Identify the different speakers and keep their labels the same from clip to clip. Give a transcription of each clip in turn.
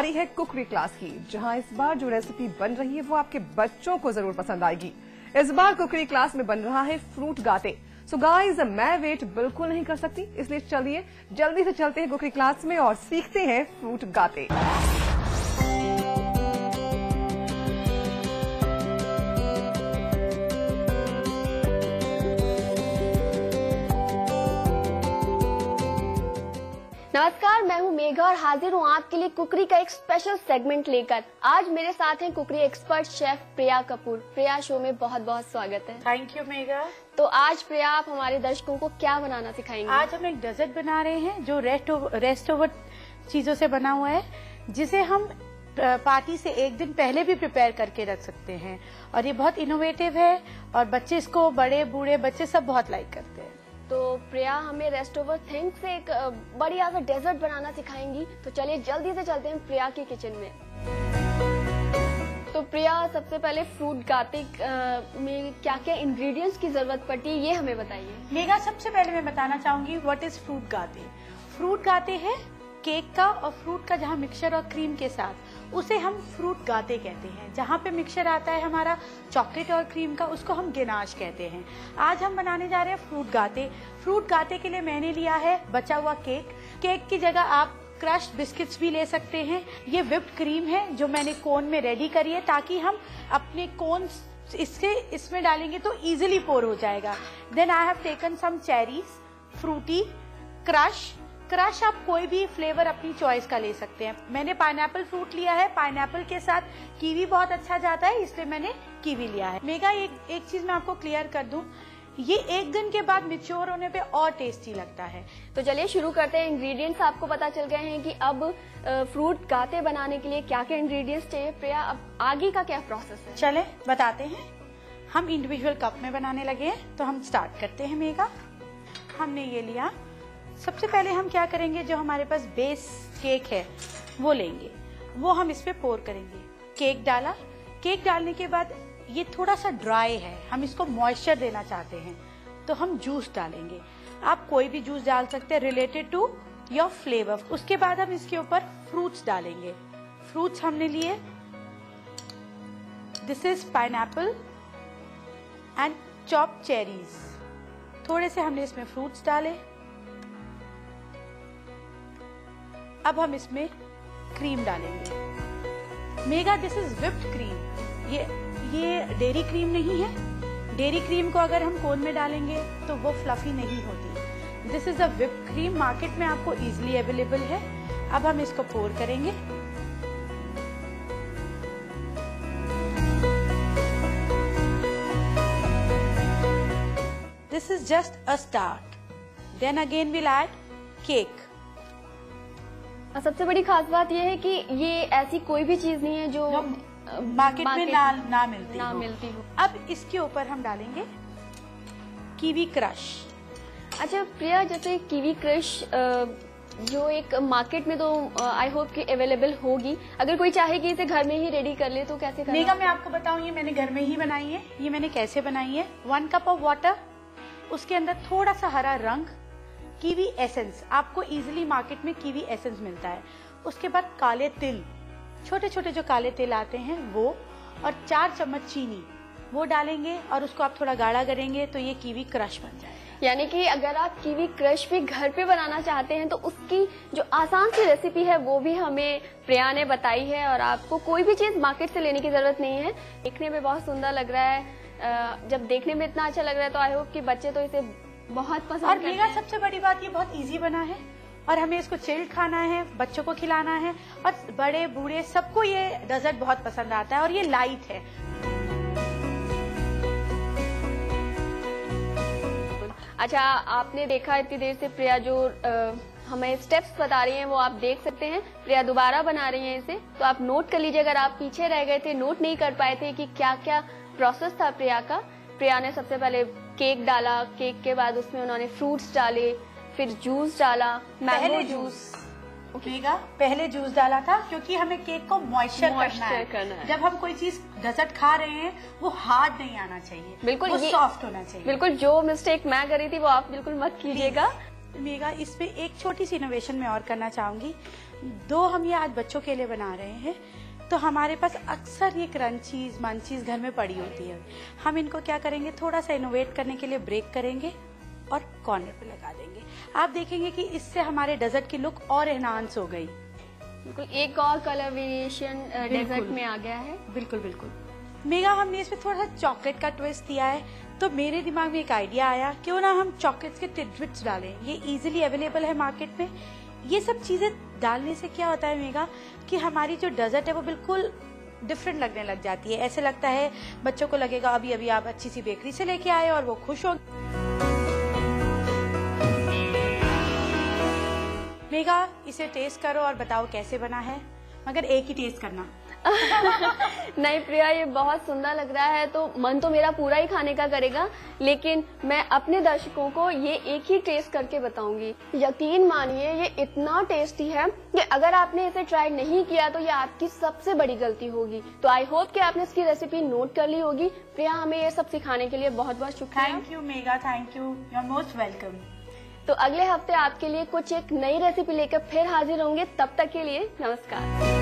Speaker 1: बारी है कुकरी क्लास की, जहाँ इस बार जो रेसिपी बन रही है वो आपके बच्चों को ज़रूर पसंद आएगी। इस बार कुकरी क्लास में बन रहा है फ्रूट गाते। सो गाइस मैं वेट बिल्कुल नहीं कर सकती, इसलिए चलिए जल्दी से चलते हैं कुकरी क्लास में और सीखते हैं फ्रूट गाते।
Speaker 2: नमस्कार मैं हूँ मेघा और हाजिर हूँ आपके लिए कुकरी का एक स्पेशल सेगमेंट लेकर। आज मेरे साथ हैं cookery expert chef Priya Kapoor. Priya show में बहुत बहुत स्वागत है।
Speaker 3: Thank you Megha.
Speaker 2: तो आज प्रिया आप हमारे दर्शकों को क्या बनाना सिखाएँगे?
Speaker 3: आज हम एक डेजर्ट बना रहे हैं जो रेस्ट रेस्ट ओवर चीज़ों से बना हुआ है जिसे हम पार्टी से एक दिन पहले भी प्रिपेयर करके रख सकते हैं। और ये बहुत इनोवेटिव है और बच्चे इसको बड़े बूढ़े बच्चे सब बहुत लाइक करते हैं।
Speaker 2: तो प्रिया, हमें रेस्ट ओवर थिंक से एक बढ़िया सा डेजर्ट बनाना सिखाएँगी। तो चलिए, जल्दी से चलते हैं प्रिया की किचन में। तो प्रिया, सबसे पहले फ्रूट गाते में क्या क्या इंग्रेडिएंट्स की ज़रूरत पड़ती है, ये हमें बताइए।
Speaker 3: मेगा सबसे पहले मैं बताना चाहूँगी what is fruit gateau fruit gateau हैं केक का और फ्रूट का जहाँ मिक्सचर और क्रीम के साथ। उसे हम फ्रूट गाते कहते हैं। जहाँ पे मिक्सचर आता है हमारा चॉकलेट और क्रीम का, उसको हम गिनाश कहते हैं। आज हम बनाने जा रहे हैं फ्रूट गाते फ्रूट गाते के लिए मैंने लिया है बचा हुआ केक केक की जगह आप क्रश बिस्किट्स भी ले सकते हैं। ये विप्ड क्रीम है जो मैंने कोन में रेडी करी है ताकि हम अपने कोन इससे इसमें डालेंगे तो इजीली पोर हो जाएगा। Then I have taken some cherries fruity crush crush आप कोई भी फ्लेवर अपनी चॉइस का ले सकते हैं। मैंने पाइनएप्पल फ्रूट लिया है पाइनएप्पल के साथ कीवी बहुत अच्छा जाता है इसलिए मैंने कीवी लिया है। मेगा एक एक चीज़ मैं आपको क्लियर कर दूँ ये एक दिन के बाद मिच्योर होने पे और टेस्टी लगता है।
Speaker 2: तो चलिए शुरू करते हैं। इंग्रेडिएंट्स आपको पता चल गए हैं कि अब फ्रूट गाते बनाने के लिए क्या क्या इंग्रेडिएंट्स चाहिए। प्रिया अब आगे का क्या प्रोसेस है?
Speaker 3: चले बताते हैं। हम इंडिविजुअल कप में बनाने लगे हैं तो हम स्टार्ट करते हैं मेगा। हमने ये लिया सबसे पहले हम क्या करेंगे? जो हमारे पास बेस केक है, वो लेंगे। वो हम इस पे पोर करेंगे। केक डाला। केक डालने के बाद ये थोड़ा सा ड्राई है। हम इसको मॉइस्चर देना चाहते हैं। तो हम जूस डालेंगे। आप कोई भी जूस डाल सकते हैं रिलेटेड टू योर फ्लेवर उसके बाद हम इसके ऊपर फ्रूट्स डालेंगे। फ्रूट्स हमने लिए। This is pineapple and chop cherries थोड़े से हमने इसमें फ्रूट्स डाले। अब हम इसमें क्रीम डालेंगे। Megha this is whipped cream ये ये डेयरी क्रीम नहीं है। डेरी क्रीम को अगर हम कोन में डालेंगे तो वो फ्लफी नहीं होती। This is a whipped cream market में आपको इजीली अवेलेबल है। अब हम इसको पोर करेंगे। This is just a start then again will add cake
Speaker 2: सबसे बड़ी खास बात यह है कि ये ऐसी कोई भी चीज़ नहीं है जो
Speaker 3: जो मार्केट में ना ना मिलती
Speaker 2: ना
Speaker 3: हो।
Speaker 2: मिलती हो।
Speaker 3: अब इसके ऊपर हम डालेंगे कीवी क्रश
Speaker 2: अच्छा प्रिया जैसे कीवी क्रश जो एक मार्केट में तो आई होप कि अवेलेबल होगी। अगर कोई चाहे कि इसे घर में ही रेडी कर ले तो कैसे करना
Speaker 3: मेगा मैं आपको बताऊँ ये मैंने घर में ही बनाई है। ये मैंने कैसे बनाई है? वन कप ऑफ़ वाटर उसके अंदर थोड़ा सा हरा रंग कीवी एसेंस, आपको इजीली मार्केट में कीवी एसेंस मिलता है। उसके बाद काले तिल छोटे छोटे जो काले तिल आते हैं, वो और चार चम्मच चीनी, वो डालेंगे और उसको आप थोड़ा गाढ़ा करेंगे तो ये कीवी क्रश बन जाएगा।
Speaker 2: यानी कि अगर आप कीवी क्रश भी घर पे बनाना चाहते हैं तो उसकी जो आसान सी रेसिपी है, वो भी हमें प्रिया ने बताई है और आपको कोई भी चीज़ मार्केट से लेने की ज़रूरत नहीं है। देखने में बहुत सुंदर लग रहा है। जब देखने में इतना अच्छा लग रहा है तो आई होप कि बच्चे तो इसे बहुत पसंद
Speaker 3: और
Speaker 2: हैं।
Speaker 3: सबसे बड़ी बात ये बहुत इजी बना है। और हमें इसको चिल्ड खाना है बच्चों को खिलाना है और बड़े बूढ़े सबको ये डेजर्ट बहुत पसंद आता है और ये लाइट है।
Speaker 2: अच्छा आपने देखा इतनी देर से प्रिया जो अ, हमें स्टेप्स बता रही हैं वो आप देख सकते हैं। प्रिया दोबारा बना रही हैं इसे। तो आप नोट कर लीजिए अगर आप पीछे रह गए थे नोट नहीं कर पाए थे कि क्या क्या प्रोसेस था प्रिया का। प्रिया ने सबसे पहले केक डाला केक के बाद उसमें उन्होंने फ्रूट्स डाले फिर जूस डाला मैंगो जूस
Speaker 3: मेगा पहले जूस डाला था क्योंकि हमें केक को मॉइस्चर करना, है।
Speaker 2: करना है।
Speaker 3: जब हम कोई चीज़ डेजर्ट खा रहे हैं वो हार्ड नहीं आना चाहिए
Speaker 2: बिल्कुल
Speaker 3: वो सॉफ्ट होना चाहिए।
Speaker 2: बिल्कुल जो मिस्टेक मैं करी थी वो आप बिल्कुल मत कीजिएगा।
Speaker 3: मेगा इसमें एक छोटी सी इनोवेशन मैं और करना चाहूँगी। दो हम ये आज बच्चों के लिए बना रहे हैं। तो हमारे पास अक्सर ये क्रंचीज मंचीज घर में पड़ी होती है। हम इनको क्या करेंगे? थोड़ा सा इनोवेट करने के लिए ब्रेक करेंगे और कॉर्नर पे लगा देंगे। आप देखेंगे कि इससे हमारे डेजर्ट की लुक और एनहांस हो गई।
Speaker 2: बिल्कुल एक और कलर वेरिएशन डेजर्ट में आ गया है।
Speaker 3: बिल्कुल बिल्कुल। मेगा हमने इसमें थोड़ा सा चॉकलेट का ट्विस्ट दिया है तो मेरे दिमाग में एक आइडिया आया क्यों ना हम चॉकलेट्स के टिडबिट्स डालें? ये इजीली अवेलेबल है मार्केट में। ये सब चीज़ें डालने से क्या होता है मेगा कि हमारी जो डेजर्ट है वो बिल्कुल डिफरेंट लगने लग जाती है। ऐसे लगता है, बच्चों को लगेगा अभी अभी आप अच्छी सी बेकरी से लेके आए और वो खुश हो मेगा इसे टेस्ट करो और बताओ कैसे बना है। मगर एक ही टेस्ट करना।
Speaker 2: नहीं प्रिया ये बहुत सुंदर लग रहा है तो मन तो मेरा पूरा ही खाने का करेगा लेकिन मैं अपने दर्शकों को ये एक ही टेस्ट करके बताऊँगी। यकीन मानिए ये इतना टेस्टी है कि अगर आपने इसे ट्राई नहीं किया तो ये आपकी सबसे बड़ी गलती होगी। तो आई होप कि आपने इसकी रेसिपी नोट कर ली होगी। प्रिया हमें ये सब सिखाने के लिए बहुत बहुत शुक्रिया।
Speaker 3: Thank you Megha thank you you are most welcome
Speaker 2: तो अगले हफ़्ते आपके लिए कुछ एक नई रेसिपी लेकर फिर हाजिर होंगे। तब तक के लिए नमस्कार।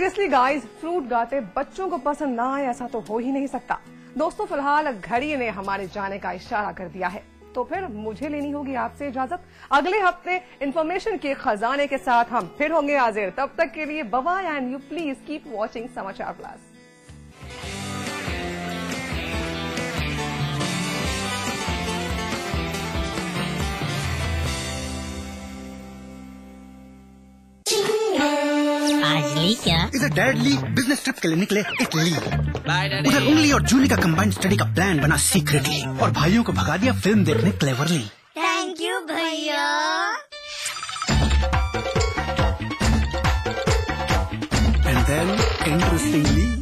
Speaker 1: सीरियसली गाइस फ्रूट गाते बच्चों को पसंद ना आए, ऐसा तो हो ही नहीं सकता। दोस्तों, फ़िलहाल घड़ी ने हमारे जाने का इशारा कर दिया है। तो फिर मुझे लेनी होगी आपसे इजाज़त। अगले हफ़्ते इन्फॉर्मेशन के खजाने के साथ हम फिर होंगे हाजिर। तब तक के लिए बवा and you please keep watching Samachar plus
Speaker 4: ली क्या?
Speaker 5: इधर डैड ली बिज़नेस ट्रिप के लिए निकले इटली। उधर उंगली और जूली का कंबाइंड स्टडी का प्लान बना सीक्रेटली और भाइयों को भगा दिया फ़िल्म देखने क्लेवरली
Speaker 4: थैंक यू भैया।
Speaker 5: And then interestingly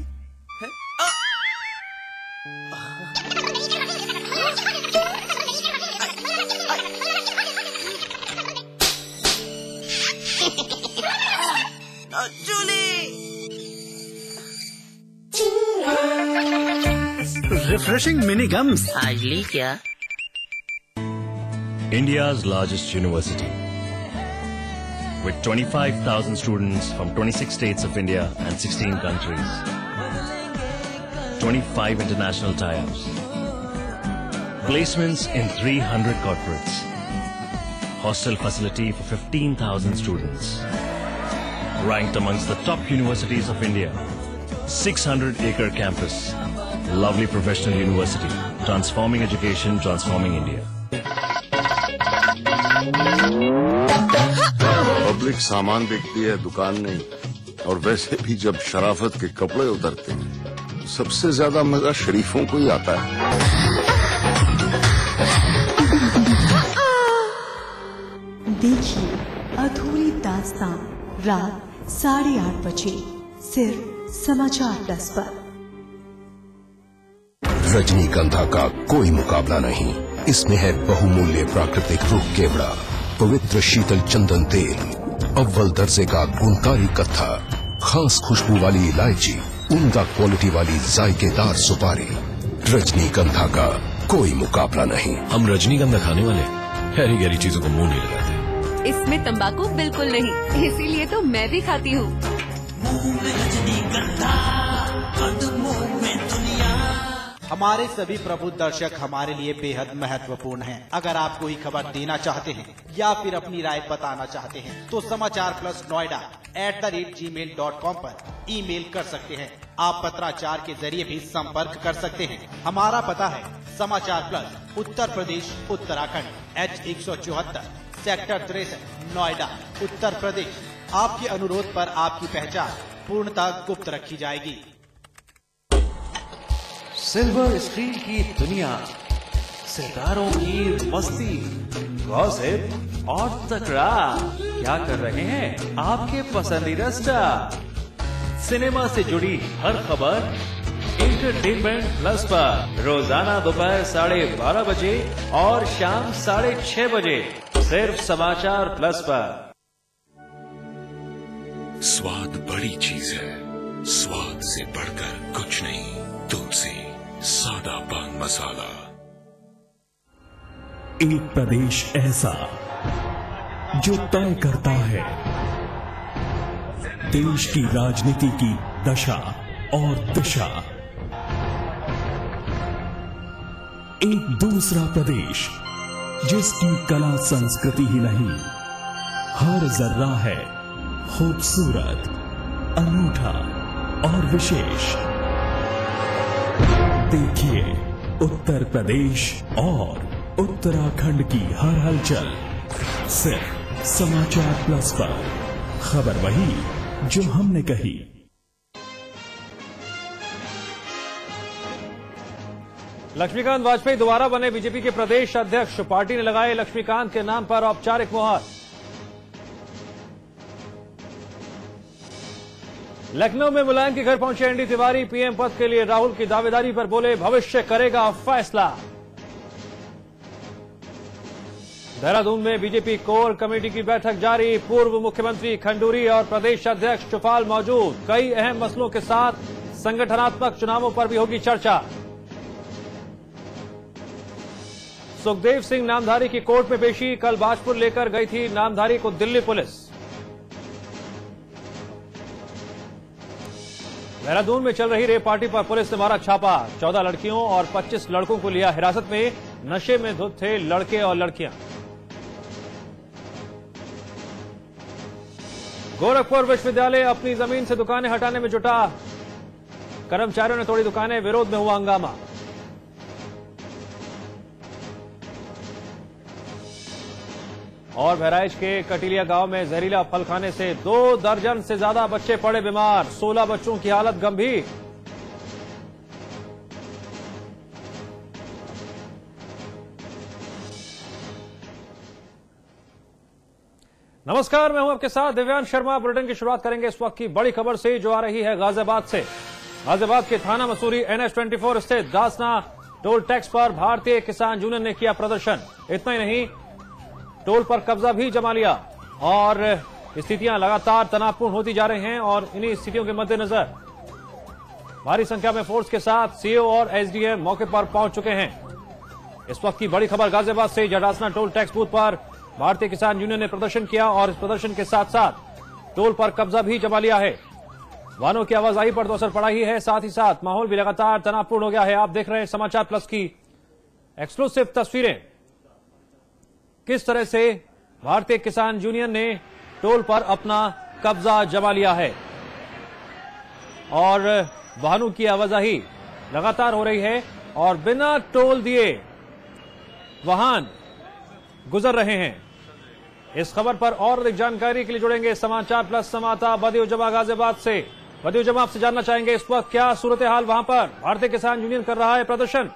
Speaker 4: 10 mini gums.
Speaker 6: India's largest university. With 25,000 students from 26 states of India and 16 countries. 25 international tie-ups. Placements in 300 corporates. Hostel facility for 15,000 students. Ranked amongst the top universities of India. 600 acre campus Lovely professional university. Transforming education, transforming India.
Speaker 7: Public सामान बिकती है दुकान नहीं और वैसे भी जब शराफत के कपड़े उतरते हैं सबसे ज़्यादा मज़ा शरीफों को ही आता है
Speaker 8: देखिए अधूरी दास्तां रात साढ़े आठ बजे सिर्फ़ समाचार प्लस पर
Speaker 9: रजनीगंधा का कोई मुकाबला नहीं। इसमें है बहुमूल्य प्राकृतिक रूप केवड़ा पवित्र शीतल चंदन तेल अव्वल दर्जे का गुणकारी कत्था खास खुशबू वाली इलायची उमदा क्वालिटी वाली जायकेदार सुपारी। रजनीगंधा का कोई मुकाबला नहीं।
Speaker 10: हम रजनीगंधा खाने वाले हैरी गहरी चीज़ों को मुँह नहीं लगाते।
Speaker 8: इसमें तंबाकू बिल्कुल नहीं इसीलिए तो मैं भी खाती हूँ।
Speaker 11: हमारे सभी प्रबुद्ध दर्शक हमारे लिए बेहद महत्वपूर्ण हैं। अगर आप कोई खबर देना चाहते हैं या फिर अपनी राय बताना चाहते हैं तो Samachar plus Noida at the rate gmail dot com आरोप ई मेल कर सकते हैं। आप पत्राचार के ज़रिए भी संपर्क कर सकते हैं। हमारा पता है समाचार प्लस उत्तर प्रदेश, उत्तराखंड एच एक सौ चौहत्तर, सेक्टर तिरसठ, नोएडा, उत्तर प्रदेश। आपके अनुरोध पर आपकी पहचान पूर्णतः गुप्त रखी जाएगी।
Speaker 12: सिल्वर स्क्रीन की दुनिया, सितारों की मस्ती, गॉसिप और तकरार क्या कर रहे हैं आपके पसंदीदा स्टार? सिनेमा से जुड़ी हर खबर इंटरटेनमेंट प्लस पर रोज़ाना दोपहर साढ़े बारह बजे और शाम साढ़े छह बजे, सिर्फ़ समाचार प्लस पर।
Speaker 9: स्वाद बड़ी चीज़ है। स्वाद से बढ़कर कुछ नहीं तुलसी सादा पान मसाला।
Speaker 13: एक प्रदेश ऐसा जो तय करता है देश की राजनीति की दशा और दिशा। एक दूसरा प्रदेश जिसकी कला संस्कृति ही नहीं, हर जर्रा है खूबसूरत, अनूठा और विशेष। देखिए, उत्तर प्रदेश और उत्तराखंड की हर हलचल। सिर्फ़ समाचार प्लस पर। खबर वही जो हमने कही।
Speaker 12: लक्ष्मीकांत वाजपेयी दोबारा बने बीजेपी के प्रदेश अध्यक्ष। पार्टी ने लगाए लक्ष्मीकांत के नाम पर औपचारिक मुहर। लखनऊ में मुलायम के घर पहुँचे एनडी तिवारी। पीएम पद के लिए राहुल की दावेदारी पर बोले, भविष्य करेगा फैसला। देहरादून में बीजेपी कोर कमेटी की बैठक जारी। पूर्व मुख्यमंत्री खंडूरी और प्रदेश अध्यक्ष चुफाल मौजूद। कई अहम मसलों के साथ संगठनात्मक चुनावों पर भी होगी चर्चा। सुखदेव सिंह नामधारी की कोर्ट में पेशी। कल बाजपुर लेकर गई थी नामधारी को दिल्ली पुलिस। देहरादून में चल रही रेप पार्टी पर पुलिस ने मारा छापा। चौदह लड़कियों और 25 लड़कों को लिया हिरासत में। नशे में धुत थे लड़के और लड़कियाँ। गोरखपुर विश्वविद्यालय अपनी ज़मीन से दुकानें हटाने में जुटा। कर्मचारियों ने तोड़ी दुकानें, विरोध में हुआ हंगामा। और बहराइच के कटिलिया गाँव में जहरीला फल खाने से दो दर्जन से ज़्यादा बच्चे पड़े बीमार। 16 बच्चों की हालत गंभीर। नमस्कार, मैं हूँ आपके साथ दिव्यांश शर्मा। बुलेटिन की शुरुआत करेंगे इस वक्त की बड़ी खबर से, जो आ रही है गाजियाबाद से। गाजियाबाद के थाना मसूरी एनएस 24 स्थित दासना टोल टैक्स पर भारतीय किसान यूनियन ने किया प्रदर्शन। इतना ही नहीं टोल पर कब्जा भी जमा लिया और स्थितियाँ लगातार तनावपूर्ण होती जा रही हैं और इन्हीं स्थितियों के मद्देनजर भारी संख्या में फोर्स के साथ सीओ और एसडीएम मौके पर पहुँच चुके हैं। इस वक्त की बड़ी खबर गाजियाबाद से जडासना टोल टैक्स बूथ पर भारतीय किसान यूनियन ने प्रदर्शन किया और इस प्रदर्शन के साथ साथ टोल पर कब्जा भी जमा लिया है। वाहनों की आवाजाही पर तो असर पड़ा ही है, साथ ही साथ माहौल भी लगातार तनावपूर्ण हो गया है। आप देख रहे हैं समाचार प्लस की एक्सक्लूसिव तस्वीरें। किस तरह से भारतीय किसान यूनियन ने टोल पर अपना कब्जा जमा लिया है? और वाहनों की आवाजाही लगातार हो रही है और बिना टोल दिए वाहन गुजर रहे हैं। इस खबर पर और अधिक जानकारी के लिए जुड़ेंगे समाचार प्लस समाता बदियो जमा गाजियाबाद से। बदियो जमा आपसे जानना चाहेंगे इस वक्त क्या सूरत हाल वहाँ पर? भारतीय किसान यूनियन कर रहा है प्रदर्शन।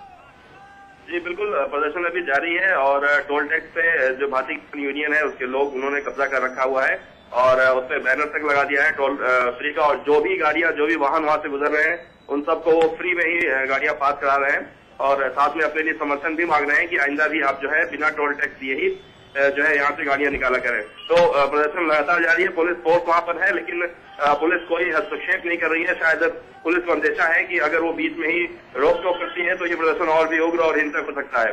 Speaker 14: जी, बिल्कुल प्रदर्शन अभी जारी है और टोल टैक्स पे जो भारतीय किसान यूनियन है, उसके लोग, उन्होंने कब्जा कर रखा हुआ है और उस पर बैनर तक लगा दिया है टोल फ्री का और जो भी गाड़ियाँ, जो भी वाहन वहाँ से गुजर रहे हैं, उन सबको वो फ्री में ही गाड़ियाँ पास करा रहे हैं और साथ में अपने लिए समर्थन भी मांग रहे हैं कि आइंदा भी आप जो है, बिना टोल टैक्स दिए ही जो है, यहाँ से गाड़ियाँ निकाला करें। तो प्रदर्शन लगातार जारी है, पुलिस फोर्स वहाँ पर है, लेकिन पुलिस कोई हस्तक्षेप नहीं कर रही है। शायद पुलिस को अंदेशा है कि अगर वो बीच में ही रोक टोक करती है तो ये प्रदर्शन और भी उग्र और हिंसक हो सकता है।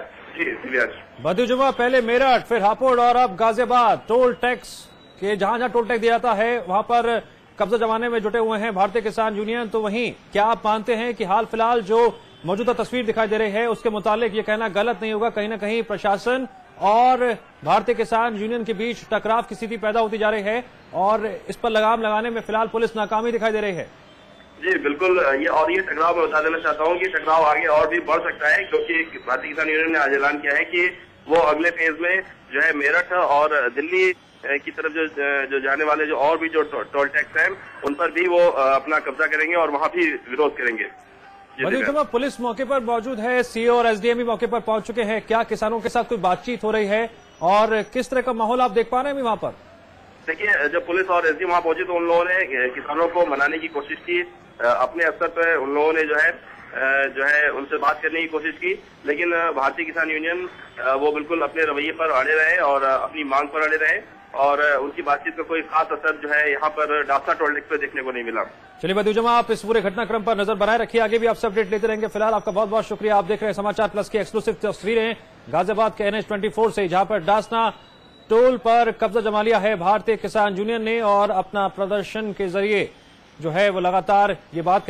Speaker 14: जी
Speaker 12: जुमा पहले मेरठ, फिर हापुड़ और अब गाजियाबाद। टोल टैक्स के जहाँ जहाँ टोल टैक्स दिया जाता है, वहाँ पर कब्जा जमाने में जुटे हुए हैं भारतीय किसान यूनियन। तो वहीं क्या आप मानते हैं कि हाल फ़िलहाल जो मौजूदा तस्वीर दिखाई दे रही है, उसके मुतालिक ये कहना गलत नहीं होगा। कहीं ना कहीं प्रशासन और भारतीय किसान यूनियन के बीच टकराव की स्थिति पैदा होती जा रही है और इस पर लगाम लगाने में फ़िलहाल पुलिस नाकामी दिखाई दे रही है।
Speaker 14: जी, बिल्कुल ये और ये टकराव मैं बता देना चाहता हूँ कि टकराव आगे और भी बढ़ सकता है, क्योंकि भारतीय किसान यूनियन ने आज ऐलान किया है कि वो अगले फ़ेज़ में जो है मेरठ और दिल्ली की तरफ़ जो जो जाने वाले जो और भी जो टोल टैक्स हैं, उन पर भी वो अपना कब्जा करेंगे और वहाँ भी विरोध करेंगे।
Speaker 12: बड़ी पुलिस मौके पर मौजूद है। सीओ और एसडीएम भी मौके पर पहुँच चुके हैं। क्या किसानों के साथ कोई बातचीत हो रही है? और किस तरह का माहौल आप देख पा रहे हैं वहाँ पर?
Speaker 14: देखिए जब पुलिस और एसडीएम वहाँ पहुँची तो उन लोगों ने किसानों को मनाने की कोशिश की। अपने स्तर पर उन लोगों ने जो है जो है उनसे बात करने की कोशिश की। लेकिन भारतीय किसान यूनियन वो बिल्कुल अपने रवैये पर अड़े रहे और अपनी मांग पर अड़े रहे। और उनकी बातचीत का कोई खास असर जो है यहाँ पर डासा टोल पे देखने को नहीं मिला।
Speaker 12: चलिए बदुजमा आप इस पूरे घटनाक्रम पर नज़र बनाए रखिए। आगे भी आपसे अपडेट लेते रहेंगे। फ़िलहाल आपका बहुत बहुत शुक्रिया। आप देख रहे हैं समाचार प्लस की एक्सक्लूसिव तस्वीरें। गाजियाबाद के एनएच 24 से जहाँ पर डासना टोल पर कब्जा जमा लिया है भारतीय किसान यूनियन ने और अपना प्रदर्शन के ज़रिए जो है वो लगातार ये बात